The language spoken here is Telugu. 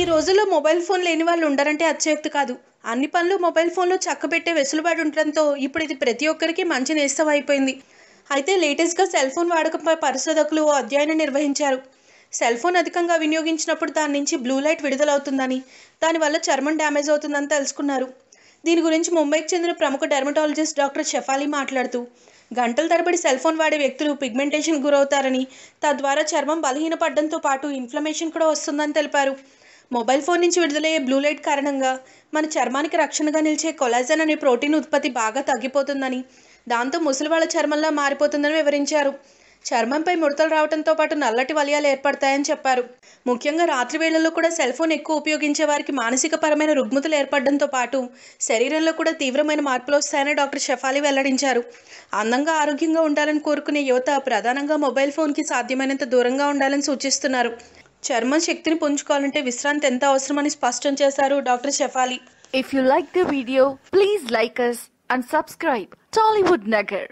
ఈ రోజుల్లో మొబైల్ ఫోన్ లేని వాళ్ళు ఉండరంటే అత్యక్తి కాదు. అన్ని పనులు మొబైల్ ఫోన్లో చక్కబెట్టే వెసులుబాటు ఉండడంతో ఇప్పుడు ఇది ప్రతి ఒక్కరికి మంచి నేస్తం అయిపోయింది. అయితే లేటెస్ట్గా సెల్ ఫోన్ వాడకంపై పరిశోధకులు ఓ అధ్యయనం నిర్వహించారు. సెల్ ఫోన్ అధికంగా వినియోగించినప్పుడు దాని నుంచి బ్లూ లైట్ విడుదలవుతుందని దానివల్ల చర్మం డ్యామేజ్ అవుతుందని తెలుసుకున్నారు. దీని గురించి ముంబైకి చెందిన ప్రముఖ డెర్మటాలజిస్ట్ డాక్టర్ షెఫాలి మాట్లాడుతూ గంటల తరబడి సెల్ ఫోన్ వాడే వ్యక్తులు పిగ్మెంటేషన్ గురవుతారని తద్వారా చర్మం బలహీనపడడంతో పాటు ఇన్ఫ్లమేషన్ కూడా వస్తుందని తెలిపారు. మొబైల్ ఫోన్ నుంచి విడుదలయ్యే బ్లూ లైట్ కారణంగా మన చర్మానికి రక్షణగా నిలిచే కొలాజన్ అనే ప్రోటీన్ ఉత్పత్తి బాగా తగ్గిపోతుందని దాంతో ముసలివాళ్ళ చర్మంలా మారిపోతుందని వివరించారు. చర్మంపై ముడతలు రావడంతో పాటు నల్లటి వలయాలు ఏర్పడతాయని చెప్పారు. ముఖ్యంగా రాత్రి వేళల్లో కూడా సెల్ ఫోన్ ఎక్కువ ఉపయోగించే వారికి మానసిక పరమైన రుగ్మతలు ఏర్పడడంతో పాటు శరీరంలో కూడా తీవ్రమైన మార్పులు వస్తాయని డాక్టర్ షఫాలి వెల్లడించారు. అందంగా ఆరోగ్యంగా ఉండాలని కోరుకునే యువత ప్రధానంగా మొబైల్ ఫోన్కి సాధ్యమైనంత దూరంగా ఉండాలని సూచిస్తున్నారు. చర్మం శక్తిని పుంజుకోవాలంటే విశ్రాంతి ఎంత అవసరమని స్పష్టం చేశారు doctor Shefali. If you like the video please like us and subscribe Tollywood Nagar